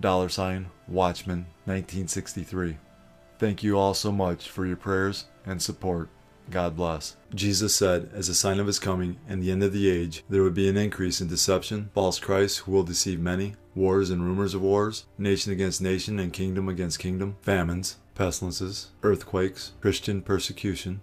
dollar sign Watchman 1963. Thank you all so much for your prayers and support. God bless. Jesus said, as a sign of his coming and the end of the age, there would be an increase in deception, false Christs who will deceive many, wars and rumors of wars, nation against nation and kingdom against kingdom, famines, pestilences, earthquakes, Christian persecution,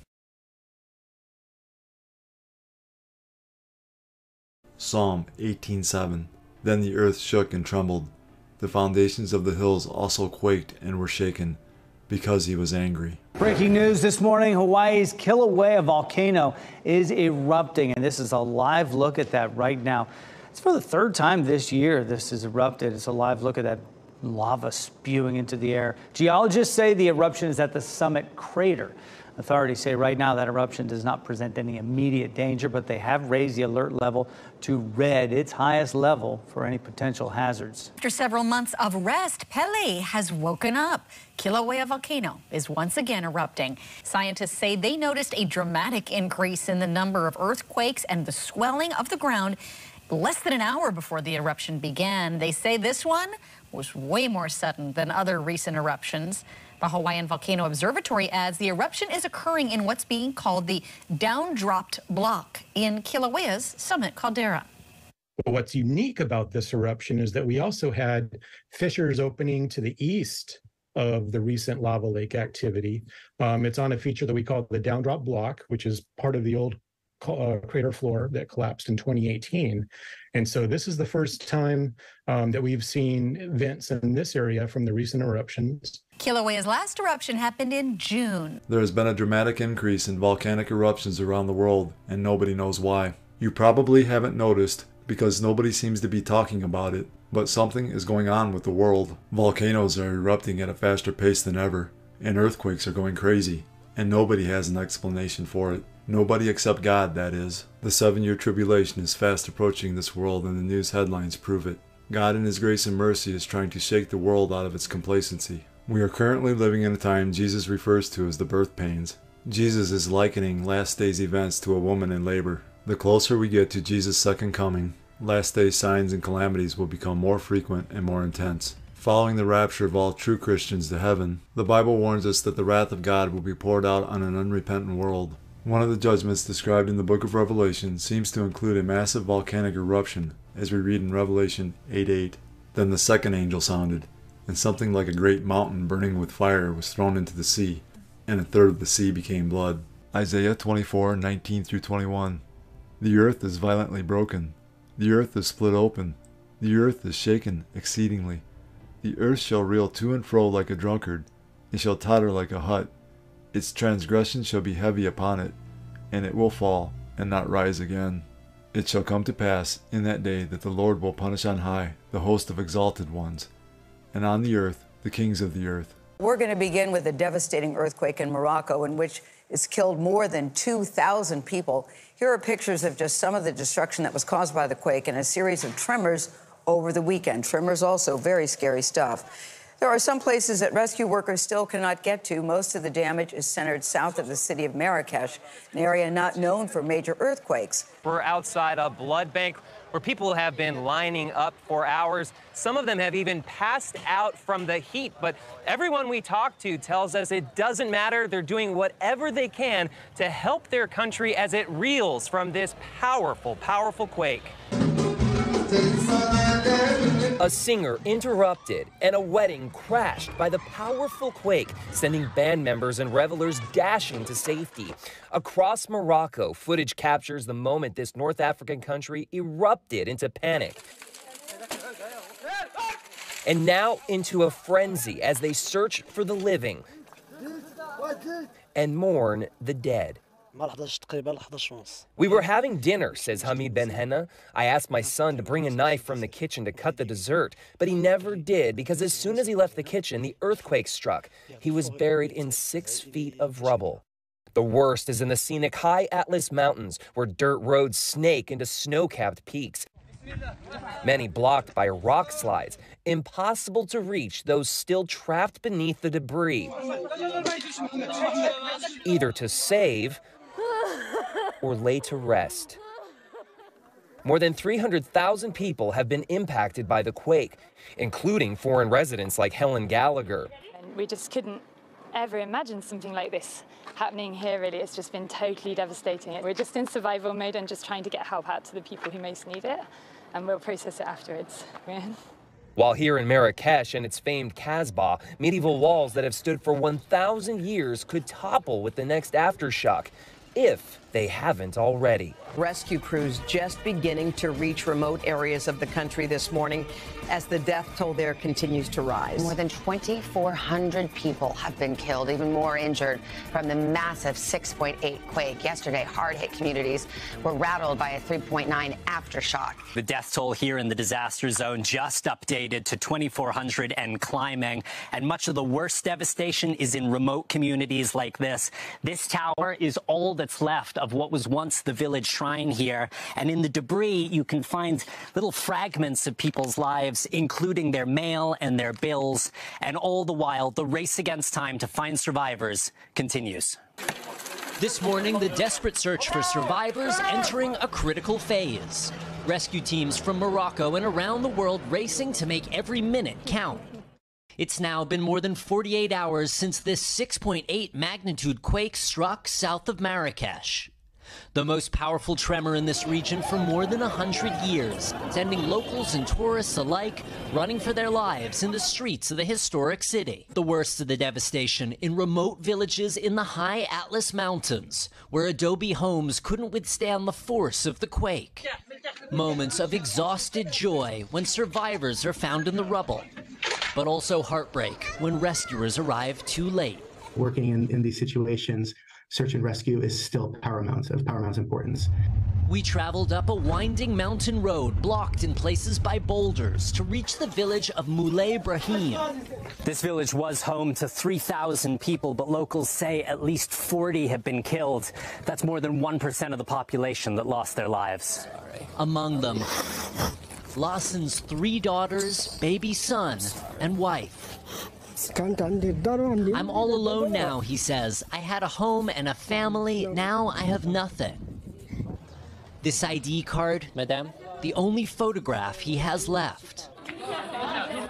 Psalm 18:7 Then the earth shook and trembled. The foundations of the hills also quaked and were shaken because he was angry. Breaking news this morning Hawaii's Kilauea volcano is erupting, and this is a live look at that right now. It's for the third time this year this has erupted. It's a live look at that lava spewing into the air. Geologists say the eruption is at the summit crater. Authorities say right now that eruption does not present any immediate danger, but they have raised the alert level to red, its highest level for any potential hazards. After several months of rest, Pele has woken up. Kilauea volcano is once again erupting. Scientists say they noticed a dramatic increase in the number of earthquakes and the swelling of the ground less than an hour before the eruption began. They say this one was way more sudden than other recent eruptions. The Hawaiian Volcano Observatory adds the eruption is occurring in what's being called the downdropped block in Kilauea's summit caldera. What's unique about this eruption is that we also had fissures opening to the east of the recent lava lake activity. Um, it's on a feature that we call the downdrop block, which is part of the old uh, crater floor that collapsed in 2018. And so this is the first time um, that we've seen vents in this area from the recent eruptions. Kilauea's last eruption happened in June. There has been a dramatic increase in volcanic eruptions around the world, and nobody knows why. You probably haven't noticed because nobody seems to be talking about it, but something is going on with the world. Volcanoes are erupting at a faster pace than ever, and earthquakes are going crazy, and nobody has an explanation for it. Nobody except God, that is. The seven year tribulation is fast approaching this world, and the news headlines prove it. God, in His grace and mercy, is trying to shake the world out of its complacency. We are currently living in a time Jesus refers to as the birth pains. Jesus is likening last day's events to a woman in labor. The closer we get to Jesus' second coming, last day signs and calamities will become more frequent and more intense. Following the rapture of all true Christians to heaven, the Bible warns us that the wrath of God will be poured out on an unrepentant world. One of the judgments described in the book of Revelation seems to include a massive volcanic eruption, as we read in Revelation 8 8. Then the second angel sounded, and something like a great mountain burning with fire was thrown into the sea, and a third of the sea became blood. Isaiah 24 19 through 21. The earth is violently broken, the earth is split open, the earth is shaken exceedingly. The earth shall reel to and fro like a drunkard, it shall totter like a hut. Its transgression shall be heavy upon it, and it will fall, and not rise again. It shall come to pass in that day that the Lord will punish on high the host of exalted ones and on the earth the kings of the earth. We're going to begin with a devastating earthquake in Morocco in which it's killed more than 2,000 people. Here are pictures of just some of the destruction that was caused by the quake and a series of tremors over the weekend. Tremors also very scary stuff. There are some places that rescue workers still cannot get to. Most of the damage is centered south of the city of Marrakesh, an area not known for major earthquakes. We're outside a blood bank where people have been lining up for hours. Some of them have even passed out from the heat, but everyone we talk to tells us it doesn't matter. They're doing whatever they can to help their country as it reels from this powerful, powerful quake. A singer interrupted and a wedding crashed by the powerful quake, sending band members and revelers dashing to safety. Across Morocco, footage captures the moment this North African country erupted into panic. And now into a frenzy as they search for the living and mourn the dead. We were having dinner, says Hamid Ben Henna. I asked my son to bring a knife from the kitchen to cut the dessert, but he never did because as soon as he left the kitchen, the earthquake struck. He was buried in six feet of rubble. The worst is in the scenic high Atlas Mountains, where dirt roads snake into snow capped peaks. Many blocked by rock slides, impossible to reach those still trapped beneath the debris. Either to save or lay to rest. More than 300,000 people have been impacted by the quake, including foreign residents like Helen Gallagher. We just couldn't ever imagine something like this happening here, really. It's just been totally devastating. We're just in survival mode and just trying to get help out to the people who most need it, and we'll process it afterwards. While here in Marrakesh and its famed Kasbah, medieval walls that have stood for 1,000 years could topple with the next aftershock if they haven't already. Rescue crews just beginning to reach remote areas of the country this morning as the death toll there continues to rise. More than 2,400 people have been killed, even more injured from the massive 6.8 quake. Yesterday, hard hit communities were rattled by a 3.9 aftershock. The death toll here in the disaster zone just updated to 2,400 and climbing. And much of the worst devastation is in remote communities like this. This tower is all that's left of what was once the village shrine here. And in the debris, you can find little fragments of people's lives, including their mail and their bills. And all the while, the race against time to find survivors continues. This morning, the desperate search for survivors entering a critical phase. Rescue teams from Morocco and around the world racing to make every minute count. It's now been more than 48 hours since this 6.8 magnitude quake struck south of Marrakesh. The most powerful tremor in this region for more than 100 years, sending locals and tourists alike running for their lives in the streets of the historic city. The worst of the devastation in remote villages in the high Atlas Mountains, where adobe homes couldn't withstand the force of the quake. Moments of exhausted joy when survivors are found in the rubble, but also heartbreak when rescuers arrive too late. Working in, in these situations, search and rescue is still paramount, of paramount importance. We traveled up a winding mountain road blocked in places by boulders to reach the village of Moulay Brahim. This village was home to 3,000 people, but locals say at least 40 have been killed. That's more than 1% of the population that lost their lives. Among them, Lawson's three daughters, baby son, and wife. I'm all alone now, he says. I had a home and a family. Now I have nothing. This ID card, Madame, the only photograph he has left.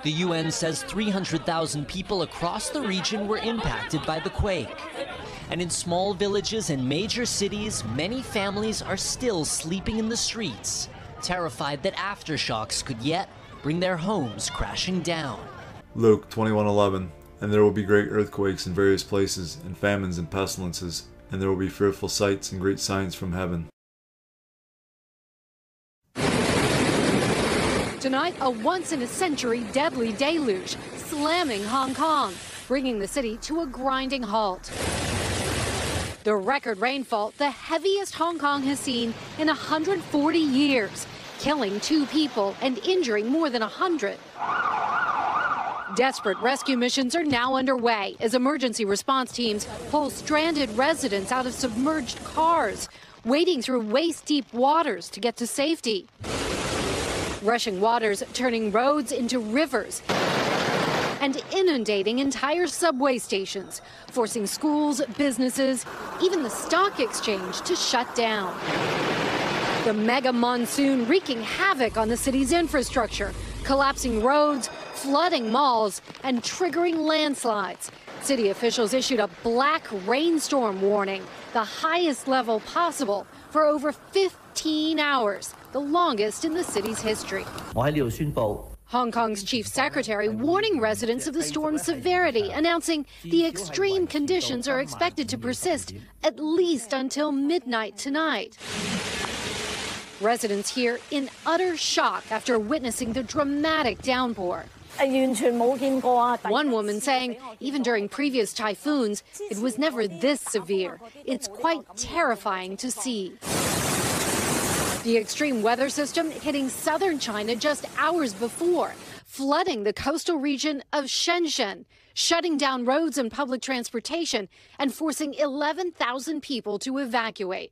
The UN says 300,000 people across the region were impacted by the quake. And in small villages and major cities, many families are still sleeping in the streets, terrified that aftershocks could yet bring their homes crashing down. Luke 21:11 And there will be great earthquakes in various places and famines and pestilences and there will be fearful sights and great signs from heaven. Tonight, a once in a century deadly deluge slamming Hong Kong, bringing the city to a grinding halt. The record rainfall, the heaviest Hong Kong has seen in 140 years, killing two people and injuring more than 100. Desperate rescue missions are now underway as emergency response teams pull stranded residents out of submerged cars, wading through waist deep waters to get to safety. Rushing waters turning roads into rivers and inundating entire subway stations, forcing schools, businesses, even the stock exchange to shut down. The mega monsoon wreaking havoc on the city's infrastructure, collapsing roads, flooding malls, and triggering landslides. City officials issued a black rainstorm warning, the highest level possible, for over 15 hours, the longest in the city's history. Hong Kong's chief secretary warning residents of the storm's severity, announcing the extreme conditions are expected to persist at least until midnight tonight. Residents here in utter shock after witnessing the dramatic downpour. One woman saying, even during previous typhoons, it was never this severe. It's quite terrifying to see. The extreme weather system hitting southern China just hours before, flooding the coastal region of Shenzhen, shutting down roads and public transportation, and forcing 11,000 people to evacuate.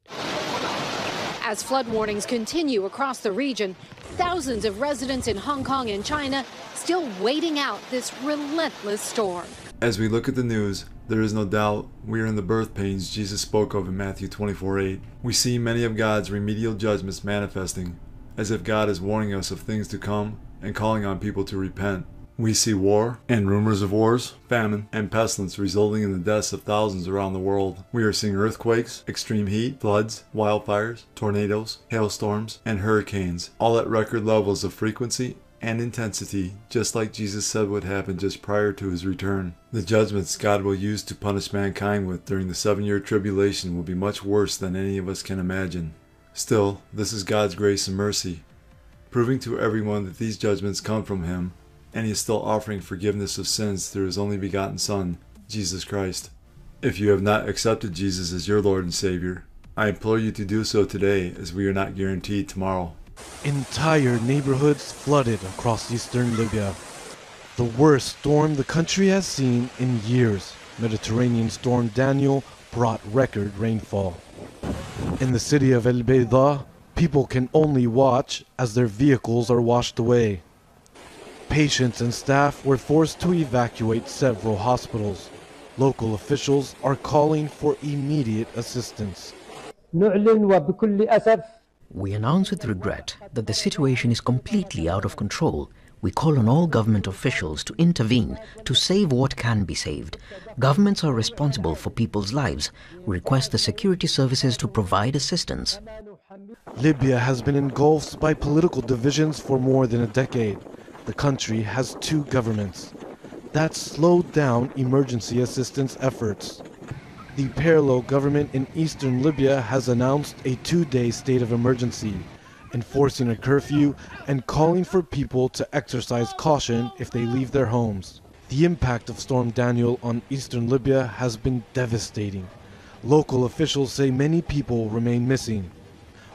As flood warnings continue across the region, thousands of residents in Hong Kong and China still waiting out this relentless storm. As we look at the news, there is no doubt we are in the birth pains Jesus spoke of in Matthew 24 8. We see many of God's remedial judgments manifesting, as if God is warning us of things to come and calling on people to repent. We see war and rumors of wars, famine, and pestilence resulting in the deaths of thousands around the world. We are seeing earthquakes, extreme heat, floods, wildfires, tornadoes, hailstorms, and hurricanes, all at record levels of frequency and intensity, just like Jesus said would happen just prior to his return. The judgments God will use to punish mankind with during the seven year tribulation will be much worse than any of us can imagine. Still, this is God's grace and mercy, proving to everyone that these judgments come from him and he is still offering forgiveness of sins through his only begotten Son, Jesus Christ. If you have not accepted Jesus as your Lord and Savior, I implore you to do so today as we are not guaranteed tomorrow. Entire neighborhoods flooded across eastern Libya. The worst storm the country has seen in years. Mediterranean storm Daniel brought record rainfall. In the city of El Beida, people can only watch as their vehicles are washed away. Patients and staff were forced to evacuate several hospitals. Local officials are calling for immediate assistance. We announce with regret that the situation is completely out of control. We call on all government officials to intervene to save what can be saved. Governments are responsible for people's lives. We request the security services to provide assistance. Libya has been engulfed by political divisions for more than a decade the country has two governments. That slowed down emergency assistance efforts. The parallel government in eastern Libya has announced a two-day state of emergency, enforcing a curfew and calling for people to exercise caution if they leave their homes. The impact of Storm Daniel on eastern Libya has been devastating. Local officials say many people remain missing.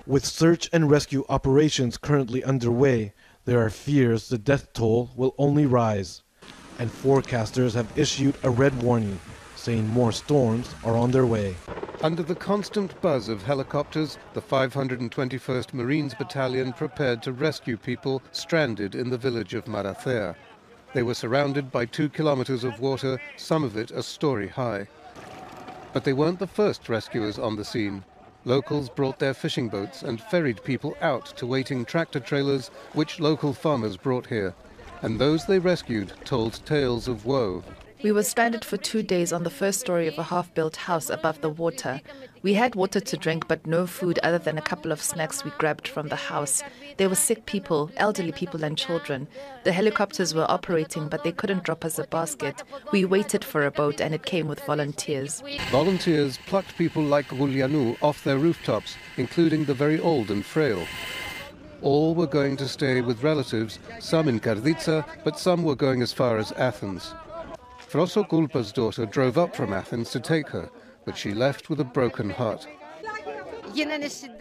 With search and rescue operations currently underway, there are fears the death toll will only rise, and forecasters have issued a red warning, saying more storms are on their way. Under the constant buzz of helicopters, the 521st Marines Battalion prepared to rescue people stranded in the village of Marathea. They were surrounded by two kilometers of water, some of it a story high. But they weren't the first rescuers on the scene. Locals brought their fishing boats and ferried people out to waiting tractor trailers which local farmers brought here. And those they rescued told tales of woe. We were stranded for two days on the first story of a half built house above the water. We had water to drink, but no food other than a couple of snacks we grabbed from the house. There were sick people, elderly people, and children. The helicopters were operating, but they couldn't drop us a basket. We waited for a boat, and it came with volunteers. Volunteers plucked people like Gulianu off their rooftops, including the very old and frail. All were going to stay with relatives, some in Karditsa, but some were going as far as Athens. Froso Gulpa's daughter drove up from Athens to take her, but she left with a broken heart.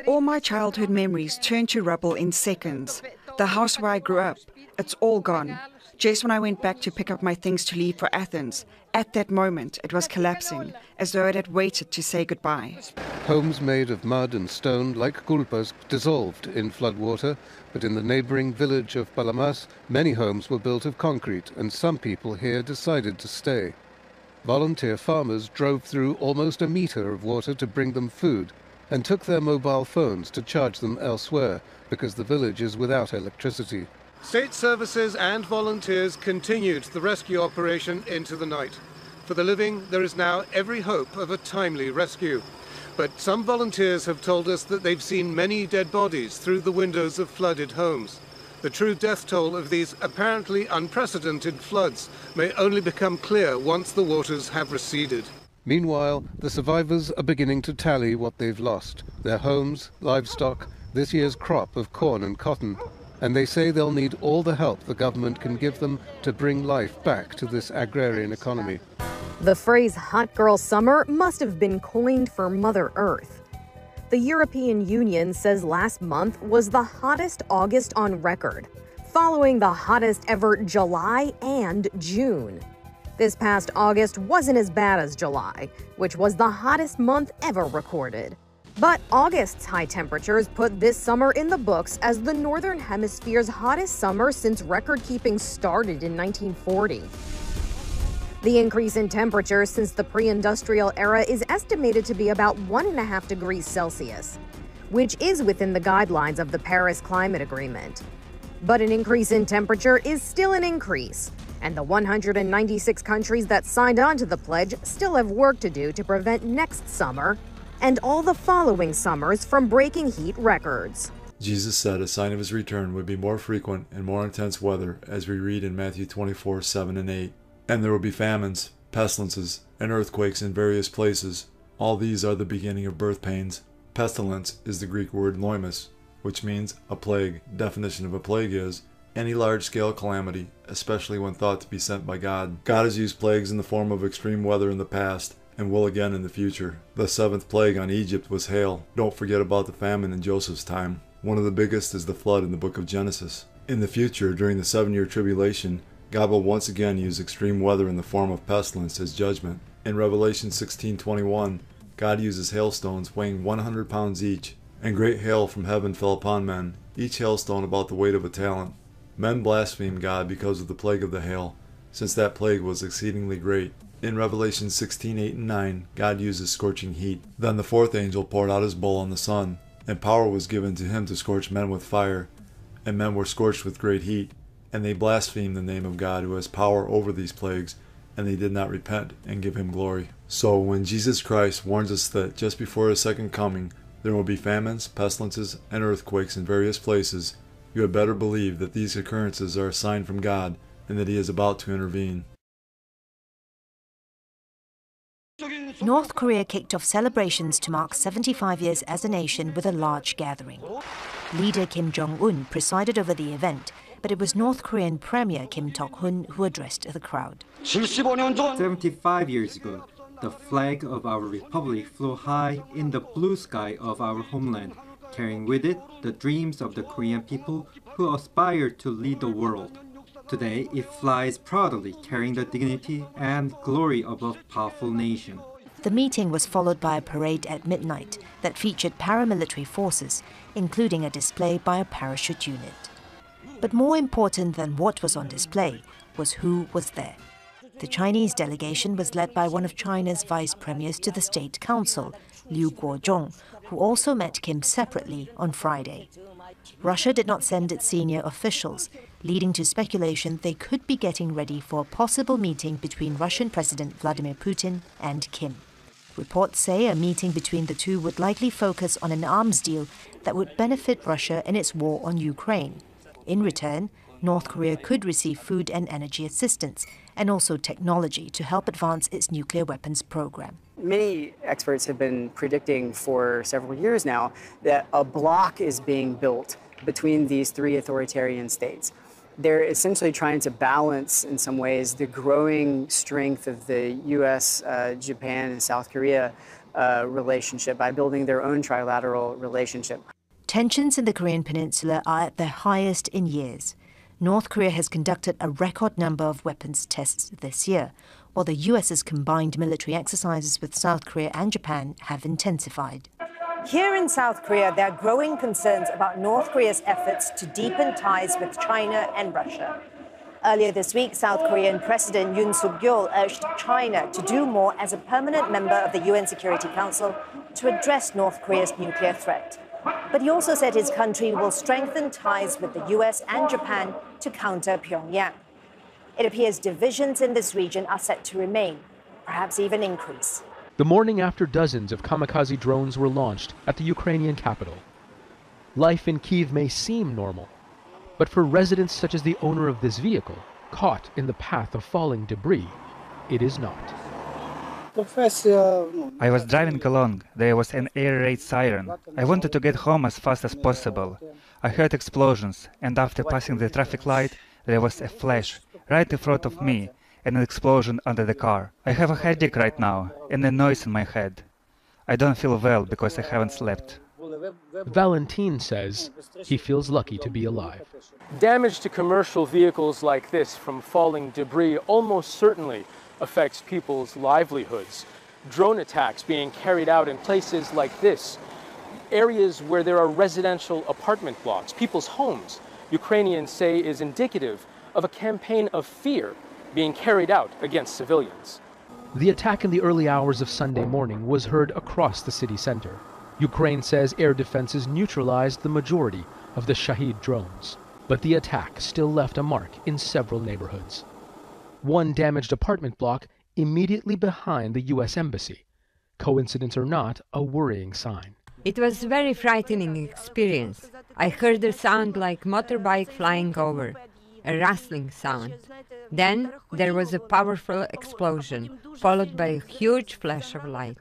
All my childhood memories turned to rubble in seconds. The house where I grew up, it's all gone. Just when I went back to pick up my things to leave for Athens, at that moment it was collapsing, as though it had waited to say goodbye. Homes made of mud and stone, like Gulpa's, dissolved in floodwater, but in the neighboring village of Palamas, many homes were built of concrete, and some people here decided to stay. Volunteer farmers drove through almost a meter of water to bring them food, and took their mobile phones to charge them elsewhere, because the village is without electricity. State services and volunteers continued the rescue operation into the night. For the living, there is now every hope of a timely rescue. But some volunteers have told us that they've seen many dead bodies through the windows of flooded homes. The true death toll of these apparently unprecedented floods may only become clear once the waters have receded. Meanwhile, the survivors are beginning to tally what they've lost their homes, livestock, this year's crop of corn and cotton. And they say they'll need all the help the government can give them to bring life back to this agrarian economy. The phrase hot girl summer must have been coined for Mother Earth. The European Union says last month was the hottest August on record, following the hottest ever July and June. This past August wasn't as bad as July, which was the hottest month ever recorded. But August's high temperatures put this summer in the books as the Northern Hemisphere's hottest summer since record keeping started in 1940. The increase in temperature since the pre industrial era is estimated to be about 1.5 degrees Celsius, which is within the guidelines of the Paris Climate Agreement. But an increase in temperature is still an increase, and the 196 countries that signed on to the pledge still have work to do to prevent next summer and all the following summers from breaking heat records. Jesus said a sign of his return would be more frequent and more intense weather, as we read in Matthew 24 7 and 8. And there will be famines, pestilences, and earthquakes in various places. All these are the beginning of birth pains. Pestilence is the Greek word loimos, which means a plague. Definition of a plague is any large scale calamity, especially when thought to be sent by God. God has used plagues in the form of extreme weather in the past and will again in the future. The seventh plague on Egypt was hail. Don't forget about the famine in Joseph's time. One of the biggest is the flood in the book of Genesis. In the future, during the seven year tribulation, God will once again use extreme weather in the form of pestilence as judgment. In Revelation 16:21, God uses hailstones weighing 100 pounds each, and great hail from heaven fell upon men, each hailstone about the weight of a talent. Men blasphemed God because of the plague of the hail, since that plague was exceedingly great. In Revelation 16 8 and 9, God uses scorching heat. Then the fourth angel poured out his bowl on the sun, and power was given to him to scorch men with fire, and men were scorched with great heat. And they blasphemed the name of God who has power over these plagues, and they did not repent and give him glory. So when Jesus Christ warns us that just before his second coming there will be famines, pestilences, and earthquakes in various places, you had better believe that these occurrences are a sign from God and that he is about to intervene. North Korea kicked off celebrations to mark 75 years as a nation with a large gathering. Leader Kim Jong un presided over the event, but it was North Korean Premier Kim Tok hun who addressed the crowd. 75 years ago, the flag of our republic flew high in the blue sky of our homeland, carrying with it the dreams of the Korean people who aspire to lead the world. Today, it flies proudly, carrying the dignity and glory of a powerful nation. The meeting was followed by a parade at midnight that featured paramilitary forces, including a display by a parachute unit. But more important than what was on display was who was there. The Chinese delegation was led by one of China's vice premiers to the State Council, Liu Guozhong, who also met Kim separately on Friday. Russia did not send its senior officials, leading to speculation they could be getting ready for a possible meeting between Russian President Vladimir Putin and Kim. Reports say a meeting between the two would likely focus on an arms deal that would benefit Russia in its war on Ukraine. In return, North Korea could receive food and energy assistance and also technology to help advance its nuclear weapons program. Many experts have been predicting for several years now that a block is being built between these three authoritarian states. They're essentially trying to balance, in some ways, the growing strength of the US, uh, Japan, and South Korea uh, relationship by building their own trilateral relationship. Tensions in the Korean Peninsula are at their highest in years. North Korea has conducted a record number of weapons tests this year, while the US's combined military exercises with South Korea and Japan have intensified. Here in South Korea, there are growing concerns about North Korea's efforts to deepen ties with China and Russia. Earlier this week, South Korean President Yoon Suk yeol urged China to do more as a permanent member of the UN Security Council to address North Korea's nuclear threat. But he also said his country will strengthen ties with the US and Japan to counter Pyongyang. It appears divisions in this region are set to remain, perhaps even increase the morning after dozens of kamikaze drones were launched at the Ukrainian capital. Life in Kiev may seem normal, But for residents such as the owner of this vehicle, caught in the path of falling debris, it is not. Professor I was driving along. There was an air raid siren. I wanted to get home as fast as possible. I heard explosions, and after passing the traffic light, there was a flash right in front of me and an explosion under the car. I have a headache right now and a noise in my head. I don't feel well because I haven't slept. Valentin says he feels lucky to be alive. Damage to commercial vehicles like this from falling debris almost certainly affects people's livelihoods. Drone attacks being carried out in places like this, areas where there are residential apartment blocks, people's homes, Ukrainians say is indicative of a campaign of fear being carried out against civilians. The attack in the early hours of Sunday morning was heard across the city center. Ukraine says air defenses neutralized the majority of the Shahed drones, but the attack still left a mark in several neighborhoods. One damaged apartment block immediately behind the U.S. Embassy. Coincidence or not, a worrying sign. It was a very frightening experience. I heard a sound like motorbike flying over, a rustling sound. Then there was a powerful explosion, followed by a huge flash of light.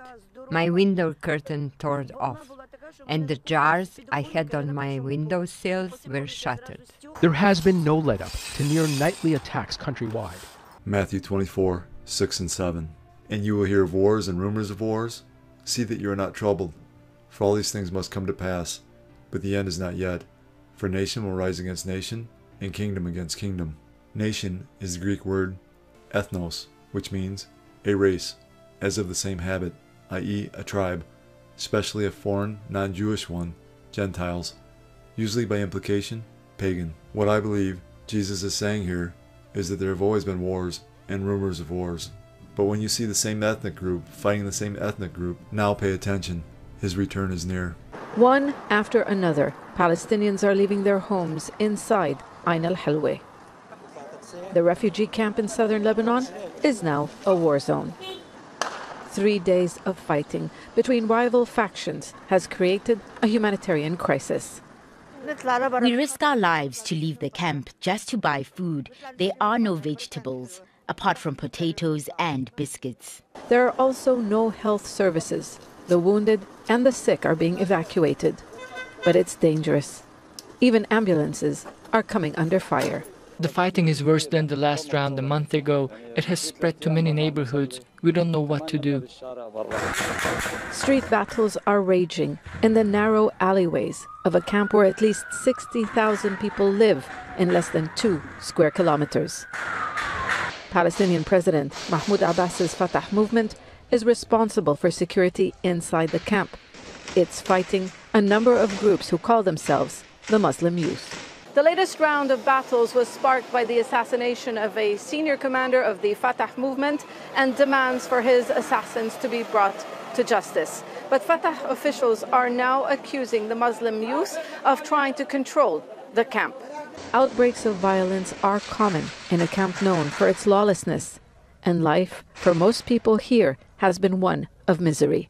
My window curtain tore off, and the jars I had on my window sills were shattered. There has been no let up to near nightly attacks countrywide. Matthew 24, 6 and 7. And you will hear of wars and rumors of wars. See that you are not troubled, for all these things must come to pass, but the end is not yet. For nation will rise against nation, and kingdom against kingdom. Nation is the Greek word ethnos, which means a race, as of the same habit, i.e., a tribe, especially a foreign, non Jewish one, Gentiles, usually by implication, pagan. What I believe Jesus is saying here is that there have always been wars and rumors of wars. But when you see the same ethnic group fighting the same ethnic group, now pay attention. His return is near. One after another, Palestinians are leaving their homes inside Ain al Hilwa. The refugee camp in southern Lebanon is now a war zone. Three days of fighting between rival factions has created a humanitarian crisis. We risk our lives to leave the camp just to buy food. There are no vegetables, apart from potatoes and biscuits. There are also no health services. The wounded and the sick are being evacuated. But it's dangerous. Even ambulances are coming under fire. The fighting is worse than the last round a month ago. It has spread to many neighborhoods. We don't know what to do. Street battles are raging in the narrow alleyways of a camp where at least 60,000 people live in less than two square kilometers. Palestinian President Mahmoud Abbas's Fatah movement is responsible for security inside the camp. It's fighting a number of groups who call themselves the Muslim Youth. The latest round of battles was sparked by the assassination of a senior commander of the Fatah movement and demands for his assassins to be brought to justice. But Fatah officials are now accusing the Muslim youth of trying to control the camp. Outbreaks of violence are common in a camp known for its lawlessness, and life for most people here has been one of misery.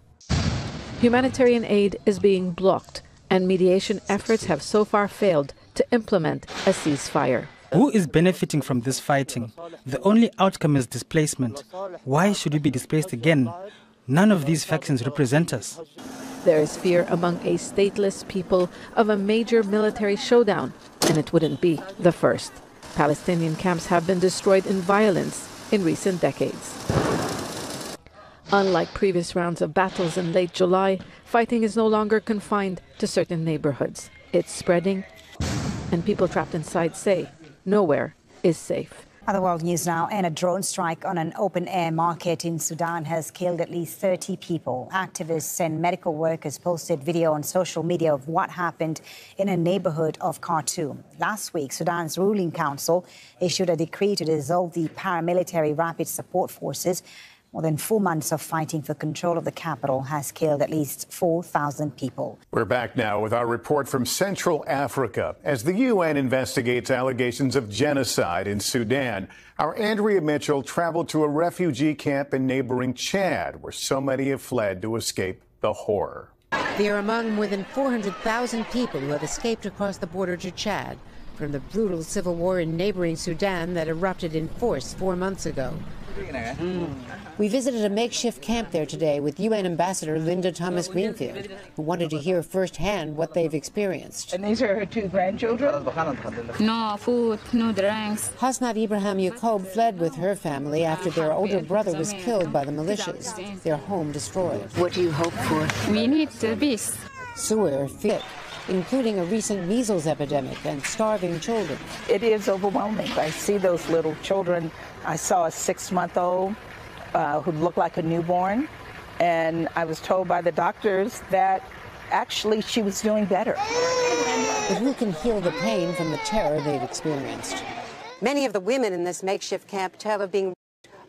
Humanitarian aid is being blocked, and mediation efforts have so far failed to implement a ceasefire. Who is benefiting from this fighting? The only outcome is displacement. Why should we be displaced again? None of these factions represent us. There is fear among a stateless people of a major military showdown, and it wouldn't be the first. Palestinian camps have been destroyed in violence in recent decades. Unlike previous rounds of battles in late July, fighting is no longer confined to certain neighborhoods. It's spreading and people trapped inside say nowhere is safe. Other world news now, and a drone strike on an open air market in Sudan has killed at least 30 people. Activists and medical workers posted video on social media of what happened in a neighborhood of Khartoum. Last week, Sudan's ruling council issued a decree to dissolve the paramilitary rapid support forces more than four months of fighting for control of the capital has killed at least 4,000 people. We're back now with our report from Central Africa. As the UN investigates allegations of genocide in Sudan, our Andrea Mitchell traveled to a refugee camp in neighboring Chad, where so many have fled to escape the horror. They are among more than 400,000 people who have escaped across the border to Chad from the brutal civil war in neighboring Sudan that erupted in force four months ago. Mm. We visited a makeshift camp there today with UN Ambassador Linda Thomas Greenfield, who wanted to hear firsthand what they've experienced. And these are her two grandchildren? No food, no drinks. Hasnat Ibrahim Yacob fled with her family after their older brother was killed by the militias, their home destroyed. What do you hope for? We need peace. Sewer fit, including a recent measles epidemic and starving children. It is overwhelming. I see those little children. I saw a six month old uh, who looked like a newborn, and I was told by the doctors that actually she was doing better. But who can heal the pain from the terror they've experienced? Many of the women in this makeshift camp tell of being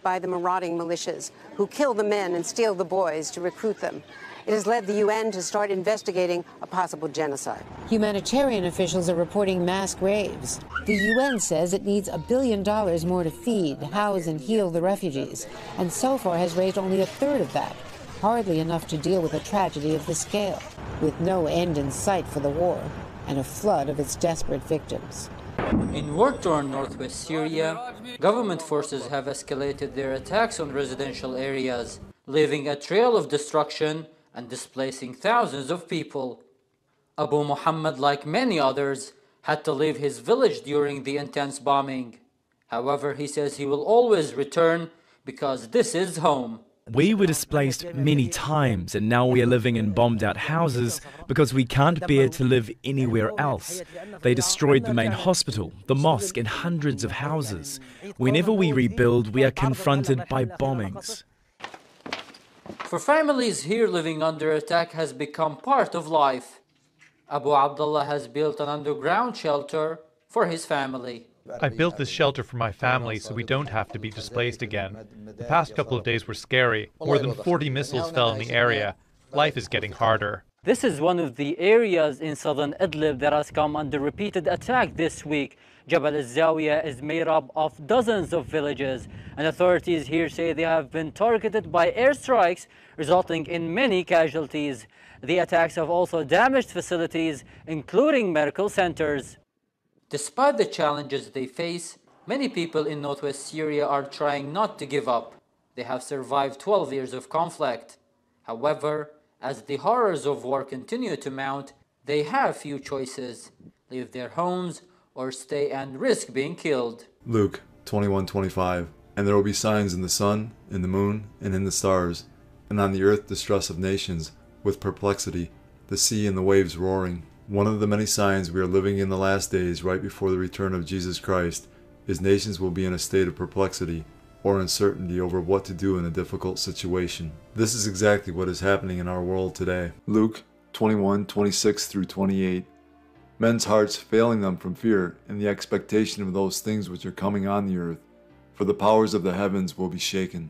by the marauding militias who kill the men and steal the boys to recruit them. It has led the UN to start investigating a possible genocide. Humanitarian officials are reporting mass graves. The UN says it needs a billion dollars more to feed, house, and heal the refugees, and so far has raised only a third of that, hardly enough to deal with a tragedy of this scale, with no end in sight for the war and a flood of its desperate victims. In war-torn northwest Syria, government forces have escalated their attacks on residential areas, leaving a trail of destruction and displacing thousands of people. Abu Muhammad, like many others, had to leave his village during the intense bombing. However, he says he will always return because this is home. We were displaced many times and now we are living in bombed out houses because we can't bear to live anywhere else. They destroyed the main hospital, the mosque, and hundreds of houses. Whenever we rebuild, we are confronted by bombings. For families here living under attack has become part of life. Abu Abdullah has built an underground shelter for his family. I built this shelter for my family so we don't have to be displaced again. The past couple of days were scary. More than 40 missiles fell in the area. Life is getting harder. This is one of the areas in southern Idlib that has come under repeated attack this week. Jabal al-Zawiya is made up of dozens of villages, and authorities here say they have been targeted by airstrikes, resulting in many casualties. The attacks have also damaged facilities, including medical centers. Despite the challenges they face, many people in northwest Syria are trying not to give up. They have survived 12 years of conflict. However, as the horrors of war continue to mount, they have few choices. Leave their homes or stay and risk being killed. Luke 21:25 And there will be signs in the sun, in the moon, and in the stars, and on the earth distress of nations, with perplexity, the sea and the waves roaring. One of the many signs we are living in the last days right before the return of Jesus Christ is nations will be in a state of perplexity or uncertainty over what to do in a difficult situation. This is exactly what is happening in our world today. Luke 21 26 through 28. Men's hearts failing them from fear and the expectation of those things which are coming on the earth, for the powers of the heavens will be shaken.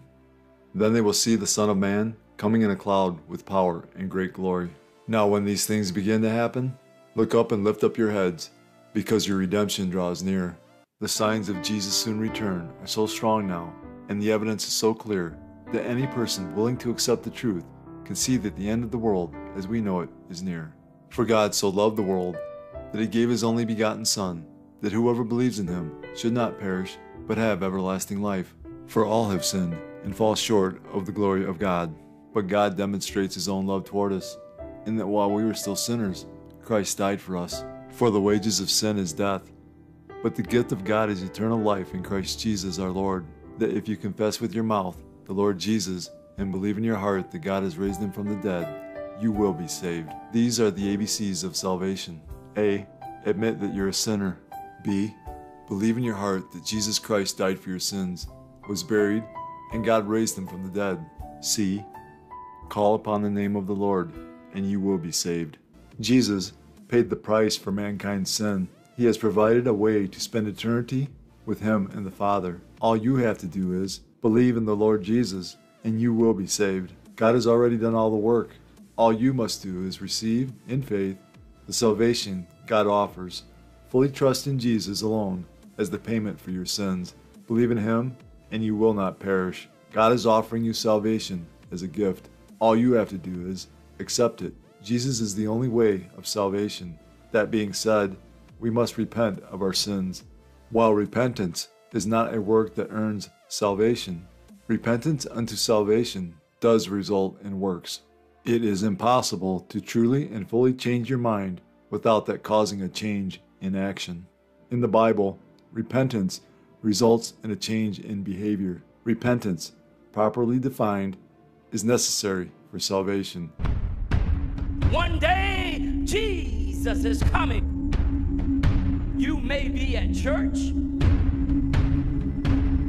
Then they will see the Son of Man coming in a cloud with power and great glory. Now, when these things begin to happen, look up and lift up your heads, because your redemption draws near. The signs of Jesus' soon return are so strong now, and the evidence is so clear, that any person willing to accept the truth can see that the end of the world, as we know it, is near. For God so loved the world that he gave his only begotten Son, that whoever believes in him should not perish, but have everlasting life. For all have sinned and fall short of the glory of God. But God demonstrates his own love toward us, in that while we were still sinners, Christ died for us. For the wages of sin is death, but the gift of God is eternal life in Christ Jesus our Lord. That if you confess with your mouth the Lord Jesus and believe in your heart that God has raised him from the dead, you will be saved. These are the ABCs of salvation. A. Admit that you're a sinner. B. Believe in your heart that Jesus Christ died for your sins, was buried, and God raised him from the dead. C. Call upon the name of the Lord, and you will be saved. Jesus paid the price for mankind's sin. He has provided a way to spend eternity with Him and the Father. All you have to do is believe in the Lord Jesus, and you will be saved. God has already done all the work. All you must do is receive, in faith, the salvation God offers. Fully trust in Jesus alone as the payment for your sins. Believe in Him, and you will not perish. God is offering you salvation as a gift. All you have to do is accept it. Jesus is the only way of salvation. That being said, we must repent of our sins. While repentance is not a work that earns salvation, repentance unto salvation does result in works. It is impossible to truly and fully change your mind without that causing a change in action. In the Bible, repentance results in a change in behavior. Repentance, properly defined, is necessary for salvation. One day, Jesus is coming. You may be at church.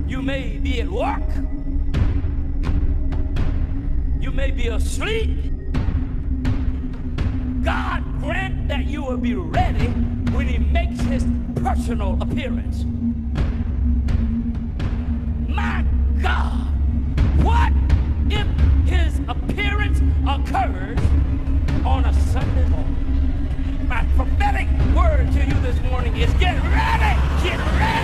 You may be at work. May be asleep. God grant that you will be ready when He makes His personal appearance. My God, what if His appearance occurs on a Sunday morning? My prophetic word to you this morning is get ready! Get ready!